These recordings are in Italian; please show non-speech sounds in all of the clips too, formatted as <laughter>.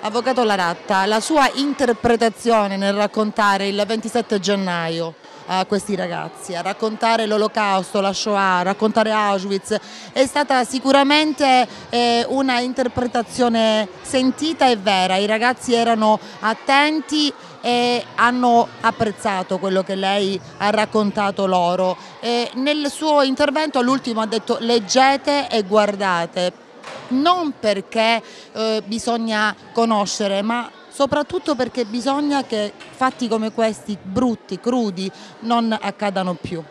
Avvocato Laratta, la sua interpretazione nel raccontare il 27 gennaio a questi ragazzi, a raccontare l'olocausto, la Shoah, a raccontare Auschwitz, è stata sicuramente eh, una interpretazione sentita e vera, i ragazzi erano attenti e hanno apprezzato quello che lei ha raccontato loro. E nel suo intervento all'ultimo ha detto leggete e guardate, non perché eh, bisogna conoscere, ma soprattutto perché bisogna che fatti come questi, brutti, crudi, non accadano più.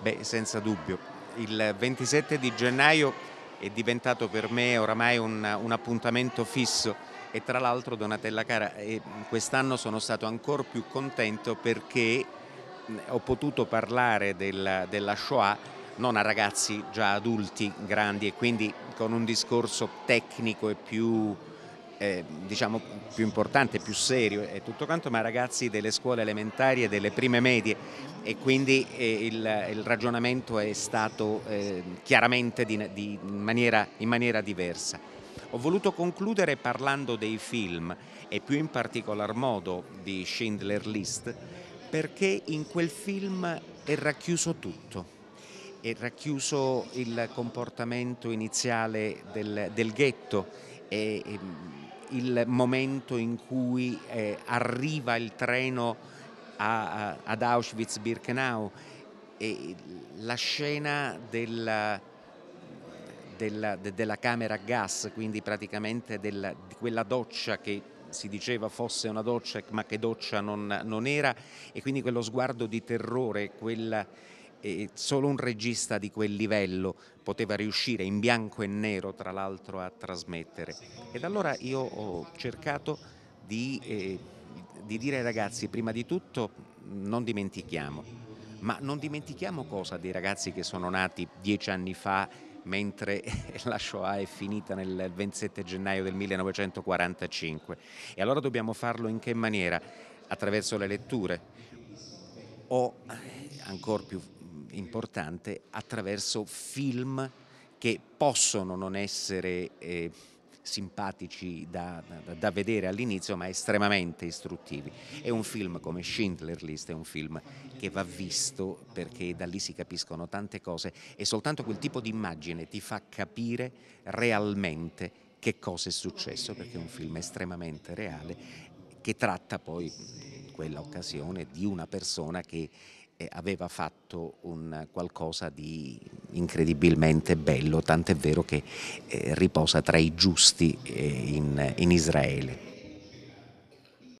Beh, senza dubbio. Il 27 di gennaio è diventato per me oramai un, un appuntamento fisso e tra l'altro Donatella Cara, quest'anno sono stato ancora più contento perché ho potuto parlare della, della Shoah non a ragazzi già adulti, grandi e quindi con un discorso tecnico e più, eh, diciamo, più importante, più serio e tutto quanto, ma ragazzi delle scuole elementari e delle prime medie e quindi eh, il, il, ragionamento è stato eh, chiaramente di, di maniera, in maniera diversa. Ho voluto concludere parlando dei film e più in particolar modo di Schindler List perché in quel film è racchiuso tutto è racchiuso il comportamento iniziale del, del ghetto e, e, il momento in cui eh, arriva il treno a, a, ad Auschwitz-Birkenau e la scena della, della, de, della, camera a gas, quindi praticamente della, di quella doccia che si diceva fosse una doccia ma che doccia non, non era e quindi quello sguardo di terrore, quella e solo un regista di quel livello poteva riuscire in bianco e nero tra l'altro a trasmettere. Ed allora io ho cercato di, eh, di dire ai ragazzi prima di tutto non dimentichiamo. Ma non dimentichiamo cosa dei ragazzi che sono nati dieci anni fa mentre <laughs> la Shoah è finita nel 27 gennaio del 1945 e allora dobbiamo farlo in che maniera? attraverso le letture. O ancora più importante attraverso film che possono non essere eh, simpatici da, da, da, vedere all'inizio ma estremamente istruttivi. È un film come Schindler List, è un film che va visto perché da lì si capiscono tante cose e soltanto quel tipo di immagine ti fa capire realmente che cosa è successo perché è un film estremamente reale che tratta poi in quella occasione di una persona che aveva fatto un qualcosa di incredibilmente bello, tant'è vero che eh, riposa tra i giusti eh, in, in Israele.